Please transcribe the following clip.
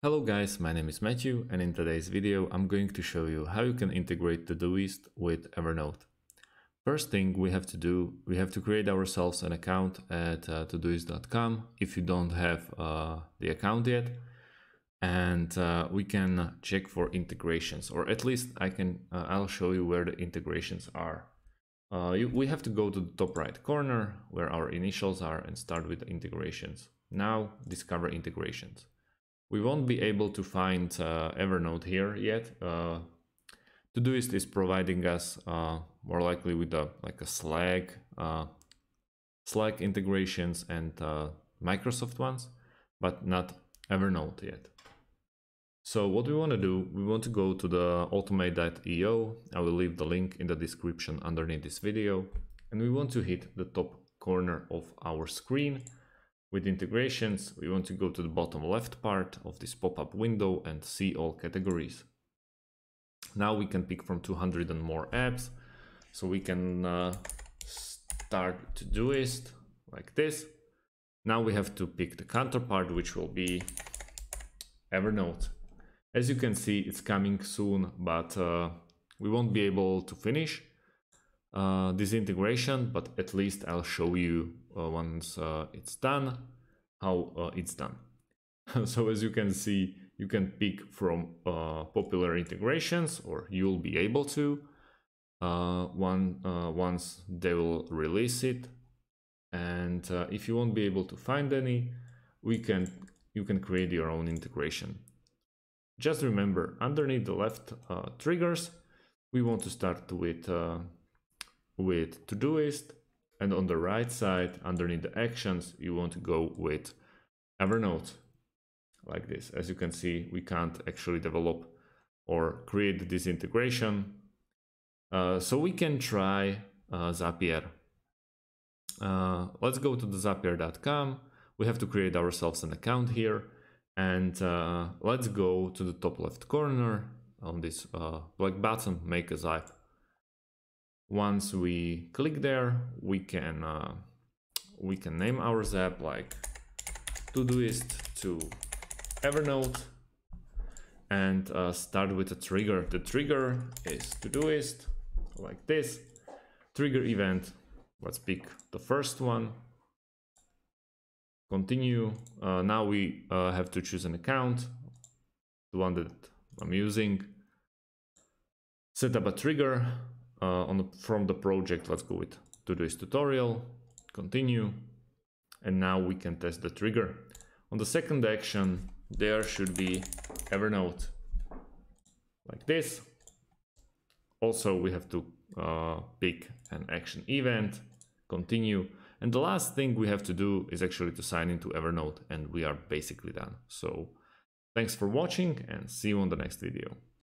Hello guys, my name is Matthew and in today's video I'm going to show you how you can integrate Todoist with Evernote. First thing we have to do, we have to create ourselves an account at uh, todoist.com if you don't have uh, the account yet and uh, we can check for integrations or at least I can, uh, I'll show you where the integrations are. Uh, you, we have to go to the top right corner where our initials are and start with integrations. Now discover integrations. We won't be able to find uh, Evernote here yet. Uh, Todoist is providing us uh, more likely with a like a Slack, uh, Slack integrations and uh, Microsoft ones, but not Evernote yet. So what we want to do, we want to go to the automate.io. I will leave the link in the description underneath this video. And we want to hit the top corner of our screen. With integrations, we want to go to the bottom left part of this pop-up window and see all categories. Now we can pick from 200 and more apps. So we can uh, start Todoist like this. Now we have to pick the counterpart, which will be Evernote. As you can see, it's coming soon, but uh, we won't be able to finish uh, this integration, but at least I'll show you uh, once uh, it's done, how uh, it's done. so as you can see, you can pick from uh, popular integrations or you'll be able to one, once they will release it. And if you won't be able to find any, we can you can create your own integration. Just remember, underneath the left uh, triggers, we want to start with, uh, with Todoist, and on the right side, underneath the actions, you want to go with Evernote, like this. As you can see, we can't actually develop or create this integration. Uh, so we can try uh, Zapier. Uh, let's go to the zapier.com. We have to create ourselves an account here and uh, let's go to the top left corner on this uh, black button, make a zap. Once we click there, we can uh, we can name our zap like Todoist to Evernote and uh, start with a trigger. The trigger is Todoist like this. Trigger event, let's pick the first one continue. Uh, now we uh, have to choose an account, the one that I'm using. Set up a trigger uh, on the, from the project. Let's go with Todoist tutorial, continue. And now we can test the trigger. On the second action, there should be Evernote like this. Also, we have to uh, pick an action event, continue. And the last thing we have to do is actually to sign into Evernote and we are basically done. So thanks for watching and see you on the next video.